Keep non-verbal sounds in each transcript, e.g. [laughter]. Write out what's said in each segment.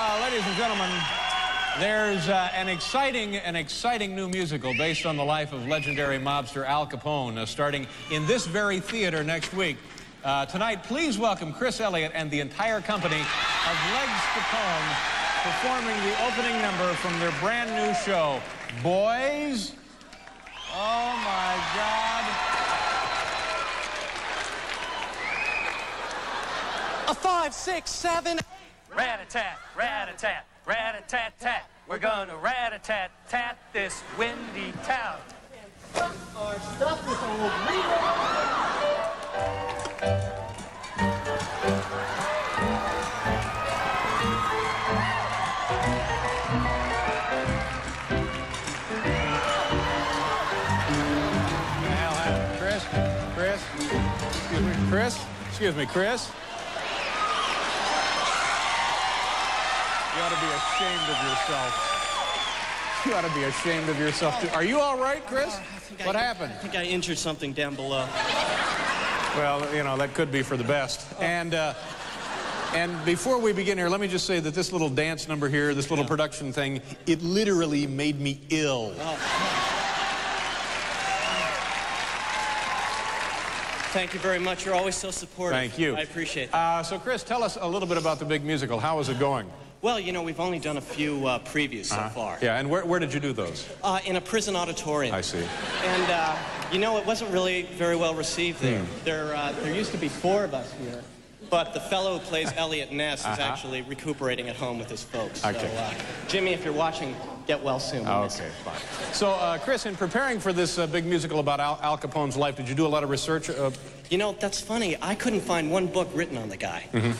uh, ladies and gentlemen, there's uh, an exciting, an exciting new musical based on the life of legendary mobster Al Capone, uh, starting in this very theater next week. Uh, tonight, please welcome Chris Elliott and the entire company of Legs Capone performing the opening number from their brand new show, Boys. Oh my God. A five, six, seven. Rat-a-tat, rat-a-tat, rat-a-tat-tat. We're gonna rat-a-tat-tat this windy town. Our stuff with old? Chris? Chris? Excuse me, Chris? Excuse me, Chris? You ought to be ashamed of yourself. You ought to be ashamed of yourself. too. Are you all right, Chris? What happened? I think I injured something down below. Well, you know, that could be for the best. And, uh, and before we begin here, let me just say that this little dance number here, this little production thing, it literally made me ill. Thank you very much. You're always so supportive. Thank you. I appreciate that. Uh, so, Chris, tell us a little bit about the big musical. How is it going? Well, you know, we've only done a few uh, previews so far. Uh-huh. Yeah, and where, where did you do those? Uh, in a prison auditorium. I see. And, uh, you know, it wasn't really very well received there. Hmm. There, uh, there used to be four of us here. But the fellow who plays [laughs] Eliot Ness is Uh-huh. actually recuperating at home with his folks. Okay. So, uh, Jimmy, if you're watching, get well soon. We miss Okay, fine. So, uh, Chris, in preparing for this uh, big musical about Al, Al Capone's life, did you do a lot of research? Uh, You know, that's funny. I couldn't find one book written on the guy. Mm-hmm.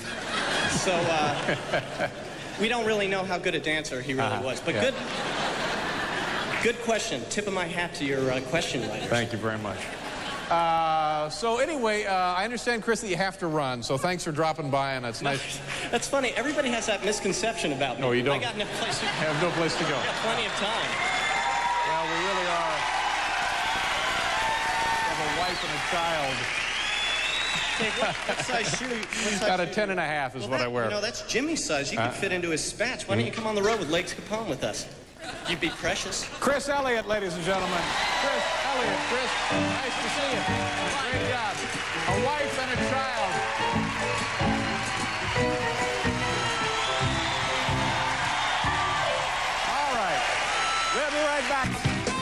So, uh, [laughs] we don't really know how good a dancer he really Uh-huh, was. But yeah. good, good question. Tip of my hat to your uh, question writer. thank you very much. Uh, so, anyway, uh, I understand, Chris, that you have to run, so thanks for dropping by, and it's nice. That's funny. Everybody has that misconception about me. No, you don't. I got no place to I [laughs] have no place to go. I got plenty of time. Well, we really are. Have a wife and a child. Okay, what, what size shoe? What size About a shoe? ten and a half is well, what that, I wear. You know, that's Jimmy's size. You uh, could fit into his spats. Why don't you mm. come on the road with Legs Capone with us? You'd be precious. Chris Elliott, ladies and gentlemen. Chris Elliott. Chris, nice to see you. Great job. A wife and a child. All right. We'll be right back.